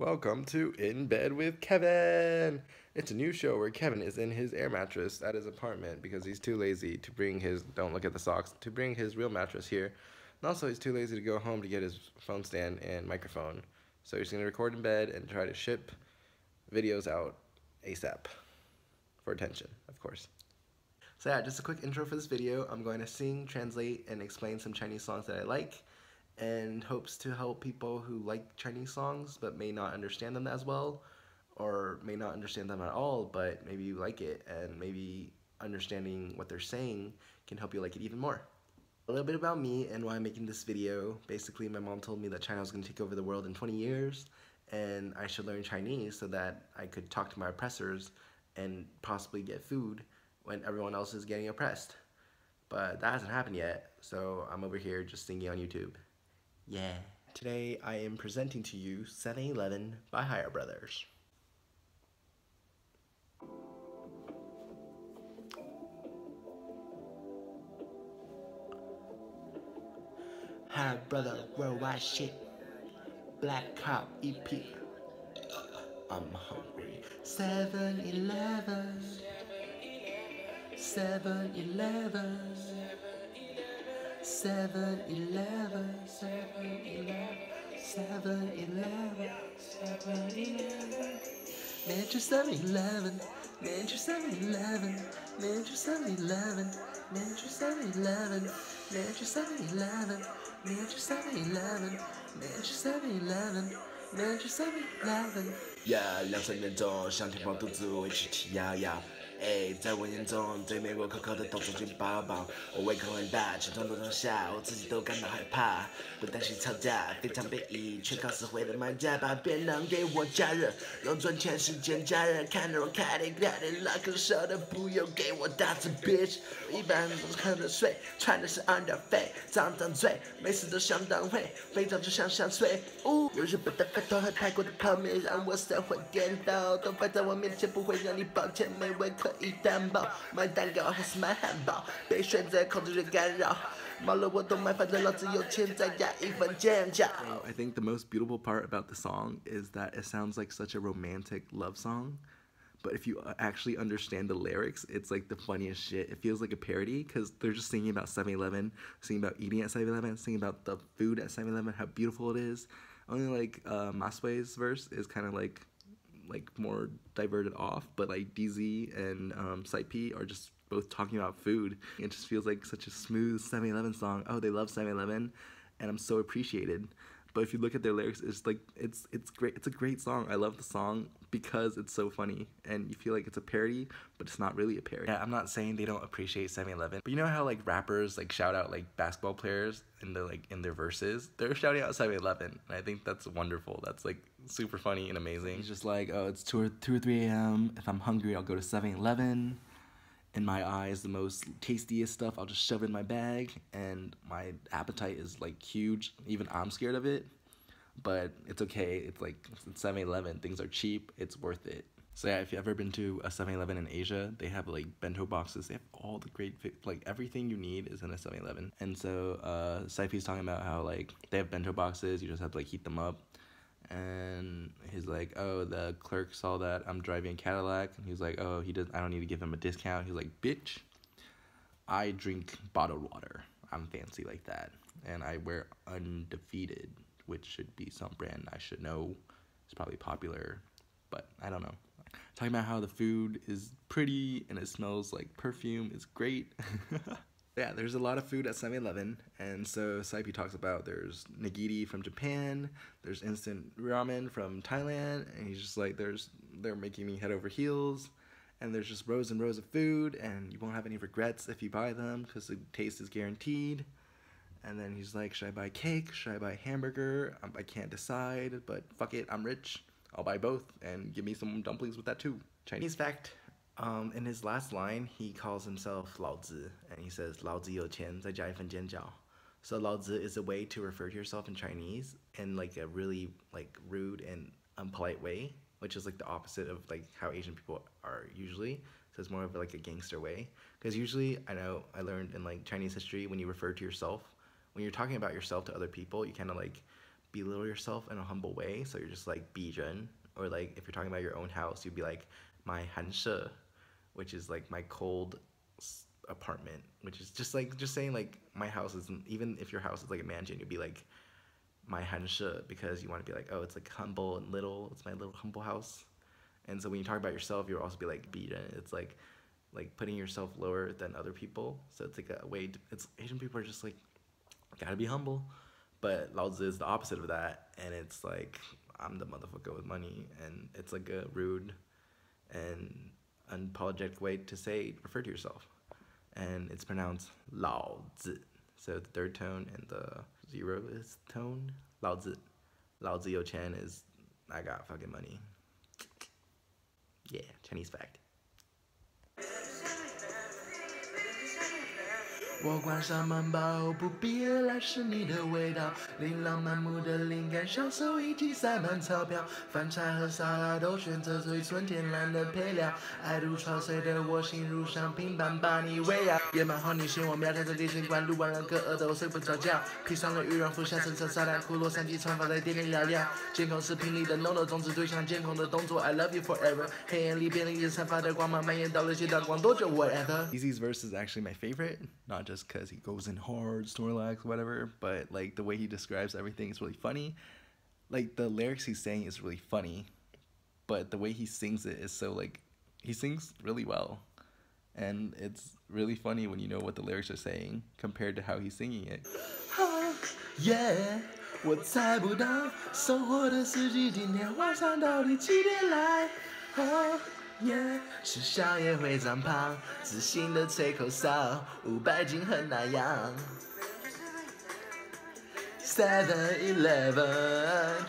Welcome to In Bed with Kevin. It's a new show where Kevin is in his air mattress at his apartment because he's too lazy to bring his, don't look at the socks, to bring his real mattress here. And also, he's too lazy to go home to get his phone stand and microphone. So he's going to record in bed and try to ship videos out ASAP. For attention, of course. So yeah, just a quick intro for this video. I'm going to sing, translate, and explain some Chinese songs that I like and hopes to help people who like Chinese songs but may not understand them as well or may not understand them at all but maybe you like it and maybe understanding what they're saying can help you like it even more. A little bit about me and why I'm making this video. Basically my mom told me that China was going to take over the world in 20 years and I should learn Chinese so that I could talk to my oppressors and possibly get food when everyone else is getting oppressed. But that hasn't happened yet, so I'm over here just singing on YouTube. Yeah. Today I am presenting to you 7-Eleven by Higher Brothers. Higher Brother Worldwide Shit. Black Cab EP I'm hungry. 7-Eleven 7-Eleven 7-Eleven, 7-Eleven, 7-Eleven, 7-Eleven. Manchester 7-Eleven, Manchester 7-Eleven, Manchester 7-Eleven, Manchester 7-Eleven, Manchester 7-Eleven, Manchester 7-Eleven, Manchester 7-Eleven, Manchester 7-Eleven. 呀，两三点钟，想填饱肚子，我去吃呀呀。 哎，在我眼中，对美国可口的都中进饱饱。我胃口很大，全装都装下，我自己都感到害怕。不担心吵架，非常被意，全靠实惠的卖家把便当给我加热，用赚钱时间加热。看着我开的开的拉口哨的，不用给我打字，bitch。一般都是喝着睡，穿的是 underfit，脏脏嘴，每次都相当会，非常就像香水。呜，有日本的饭团和泰国的泡面让我神魂颠倒，都摆在我面前不会让你抱歉，没胃口。以担保，买蛋糕还是买汉堡，被选择控制着干扰。毛了我都买，反正老子有钱，再加一份尖叫。I think the most beautiful part about the song is that it sounds like such a romantic love song. But if you actually understand the lyrics, it's like the funniest shit. It feels like a parody because they're just singing about 7-Eleven, singing about eating at 7-Eleven, singing about the food at 7-Eleven, how beautiful it is. Only like uh, Masway's verse is kind of like like more diverted off, but like DZ and um, P are just both talking about food. It just feels like such a smooth 7-Eleven song. Oh, they love 7-Eleven, and I'm so appreciated. But if you look at their lyrics, it's like it's it's great. It's a great song. I love the song because it's so funny, and you feel like it's a parody, but it's not really a parody. Yeah, I'm not saying they don't appreciate 7-Eleven, but you know how like rappers like shout out like basketball players in the like in their verses, they're shouting out 7-Eleven, and I think that's wonderful. That's like super funny and amazing. It's just like, oh, it's two or two or three a.m. If I'm hungry, I'll go to 7-Eleven in my eyes the most tastiest stuff i'll just shove in my bag and my appetite is like huge. Even i'm scared of it but it's okay. It's like it's 7-eleven things are cheap. It's worth it. So yeah if you've ever been to a 7-eleven in asia they have like bento boxes. They have all the great like everything you need is in a 7-eleven and so uh Psy.P's talking about how like they have bento boxes. You just have to like heat them up and he's like, "Oh, the clerk saw that I'm driving a Cadillac." And he's like, "Oh, he does. I don't need to give him a discount." He's like, "Bitch, I drink bottled water. I'm fancy like that, and I wear undefeated, which should be some brand I should know. It's probably popular, but I don't know." Talking about how the food is pretty and it smells like perfume is great. yeah, there's a lot of food at 7-Eleven, and so Psy.P talks about there's nigiri from Japan, there's instant ramen from Thailand, and he's just like, there's they're making me head over heels, and there's just rows and rows of food, and you won't have any regrets if you buy them because the taste is guaranteed. And then he's like, should I buy cake? Should I buy hamburger? Um, I can't decide, but fuck it, I'm rich. I'll buy both, and give me some dumplings with that too. Chinese fact, um, in his last line, he calls himself Lao Zi, and he says Lao Zi you qian, zai jiai fen jian jiao. So Lao Zi is a way to refer to yourself in Chinese in like a really like rude and unpolite way, which is like the opposite of like how Asian people are usually. So it's more of like a gangster way. Because usually, I know I learned in like Chinese history when you refer to yourself, when you're talking about yourself to other people, you kind of like belittle yourself in a humble way. So you're just like bi or like if you're talking about your own house, you'd be like my han she which is like my cold apartment, which is just like just saying like my house is even if your house is like a mansion, you'd be like my hanshe because you want to be like oh it's like humble and little, it's my little humble house, and so when you talk about yourself, you'll also be like beaten. It's like like putting yourself lower than other people. So it's like a way. To, it's Asian people are just like gotta be humble, but Laozi is the opposite of that, and it's like I'm the motherfucker with money, and it's like a rude and unapologetic way to say refer to yourself, and it's pronounced Lao Tzu. So the third tone and the zero is tone Lao Tzu. Lao Yo Chen is I got fucking money. Yeah, Chinese fact. 我关上门吧，不必来是你的味道，琳琅满目的灵感，享受已经塞满钞票，饭菜和沙拉都选择最纯天然的配料，爱如潮水的我心如上平板把你围绕。夜蛮好，你是我苗条在电线管路，完了个饿得我睡不着觉，披上了羽绒服，下层层沙滩裤，洛杉矶长发在店里聊聊，监控视频里的 no no 种子对象，监控的动作，I love you forever，黑夜里变了一散发的光芒，蔓延到了街道光多久，whatever。Easy's verse is actually my favorite, not just because he goes in hard, Snorlax, whatever. But like the way he describes everything is really funny. Like the lyrics he's saying is really funny, but the way he sings it is so like he sings really well, and it's really funny when you know what the lyrics are saying compared to how he's singing it. yeah. 我猜不到生活的四季，今天晚上到底几点来？ 耶，吃宵夜会长胖，自信的吹口哨，五百斤很那样。Seven Eleven,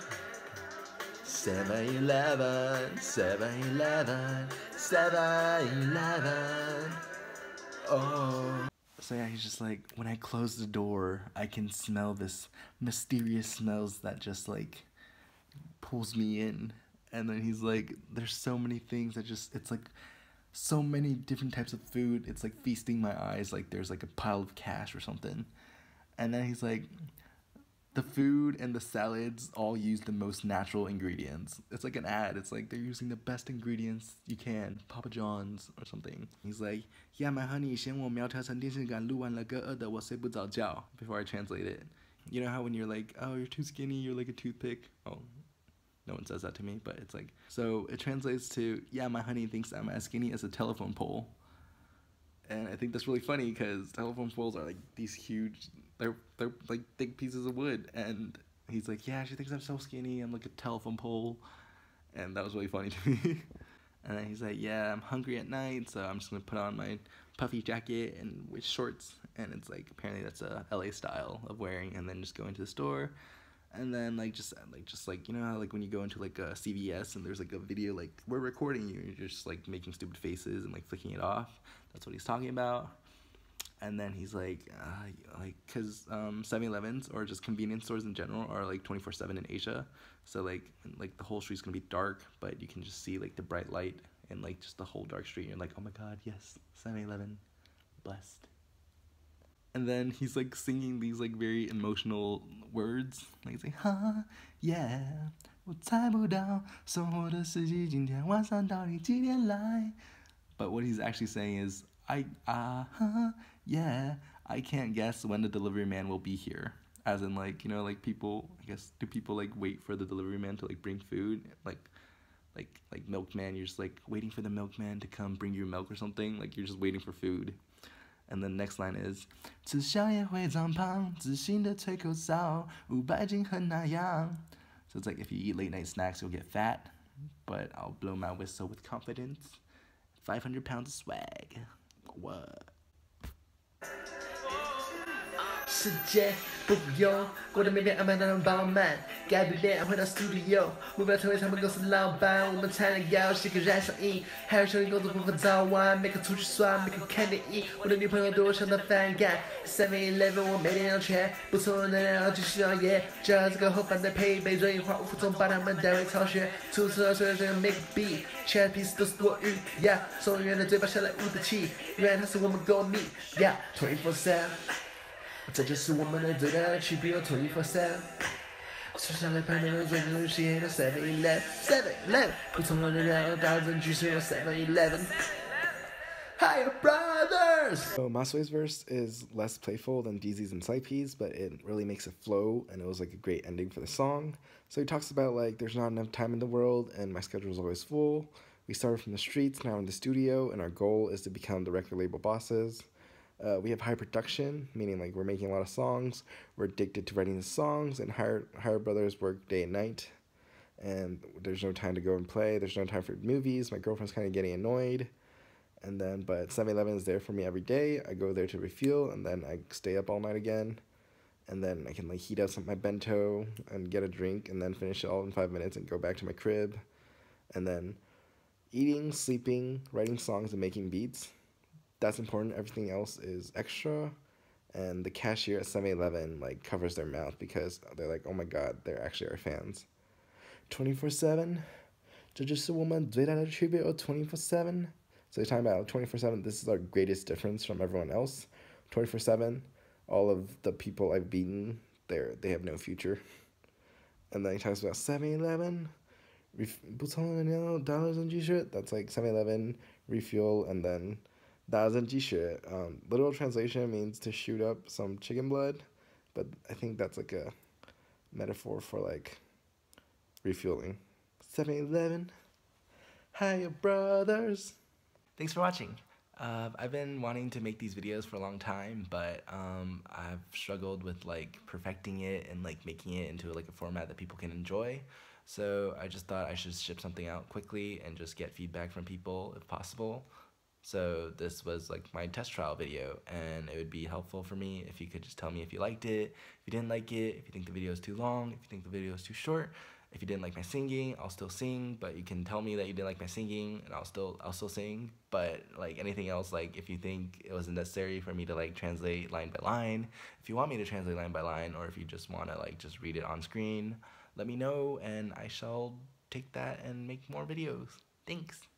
Seven Eleven, Seven Eleven, Seven Eleven. Oh. So yeah, he's just like, when I close the door, I can smell this mysterious smells that just like pulls me in and then he's like there's so many things that just it's like so many different types of food. It's like feasting my eyes like there's like a pile of cash or something. And then he's like the food and the salads all use the most natural ingredients. It's like an ad. It's like they're using the best ingredients you can papa john's or something. He's like yeah my honey before i translate it. You know how when you're like oh you're too skinny. You're like a toothpick. Oh no one says that to me, but it's like so it translates to yeah, my honey thinks I'm as skinny as a telephone pole. And I think that's really funny because telephone poles are like these huge, they're they're like thick pieces of wood, and he's like, yeah, she thinks I'm so skinny, I'm like a telephone pole, and that was really funny to me. and then he's like, yeah, I'm hungry at night, so I'm just gonna put on my puffy jacket and with shorts, and it's like apparently that's a LA style of wearing, and then just going to the store and then like just like just like you know how like when you go into like a CVS and there's like a video like we're recording you you're just like making stupid faces and like flicking it off? That's what he's talking about. And then he's like uh, like because um 7-elevens or just convenience stores in general are like 24-7 in asia. So like like the whole street's gonna be dark but you can just see like the bright light and like just the whole dark street. And you're like oh my god yes 7-eleven blessed and then he's like singing these like very emotional words like he's like huh yeah 我猜不到生活的四季今天晚上到底几点来 but what he's actually saying is I uh huh yeah I can't guess when the delivery man will be here as in like you know like people I guess do people like wait for the delivery man to like bring food like like like milkman you're just like waiting for the milkman to come bring you milk or something like you're just waiting for food and the next line is 吃宵夜会长胖，自信的吹口哨，五百斤很那样。So it's like if you eat late night snacks, you'll get fat, but I'll blow my whistle with confidence. 500 pounds of swag. What? 世界不用过的每天安排那么饱满，改变脸回到 studio，目标成为他们公司老板，我们才能要写个燃烧瘾。还有兄弟工作不分早晚，每个出去耍，每个看电影，我的女朋友对我相当反感。Seven Eleven 我每天要去，不错的能量继续熬夜，只要这个盒饭再配一杯热饮，化无服从把他们带回巢穴。出车虽然这样 make beat，其他 piece 都是多余。Yeah，送人员的嘴巴下来捂的气，原来他是我们歌迷。Yeah，twenty four seven。It's just a 7. So she Brothers! So MaSiWei's verse is less playful than DZ's and Slipe's, but it really makes it flow, and it was like a great ending for the song. So he talks about like, there's not enough time in the world, and my schedule is always full. We started from the streets, now in the studio, and our goal is to become the record label bosses. Uh, we have high production, meaning like we're making a lot of songs. We're addicted to writing the songs, and Higher Higher Brothers work day and night. And there's no time to go and play. There's no time for movies. My girlfriend's kind of getting annoyed and then but 7-Eleven is there for me every day. I go there to refuel, and then I stay up all night again, and then I can like heat up some my bento and get a drink, and then finish it all in five minutes and go back to my crib, and then eating, sleeping, writing songs, and making beats that's important. Everything else is extra. And the cashier at 7 Eleven like covers their mouth because they're like, oh my god, they're actually our fans. 24 7. 24 7. So they're talking about 24 7. This is our greatest difference from everyone else. 24 7. All of the people I've beaten, they're, they have no future. And then he talks about 7 Eleven refuel, dollars on G-shirt. That's like 7-Eleven, refuel, and then thousand G-shirt. Um, literal translation means to shoot up some chicken blood, but I think that's like a metaphor for like refueling. 7 Eleven, hiya brothers. Thanks for watching. Uh, I've been wanting to make these videos for a long time, but um, I've struggled with like perfecting it and like making it into like a format that people can enjoy. So I just thought I should ship something out quickly and just get feedback from people if possible. So this was like my test trial video and it would be helpful for me if you could just tell me if you liked it, if you didn't like it, if you think the video is too long, if you think the video is too short. If you didn't like my singing, I'll still sing, but you can tell me that you didn't like my singing and I'll still I'll still sing. But like anything else, like if you think it wasn't necessary for me to like translate line by line, if you want me to translate line by line or if you just want to like just read it on screen, let me know and I shall take that and make more videos. Thanks.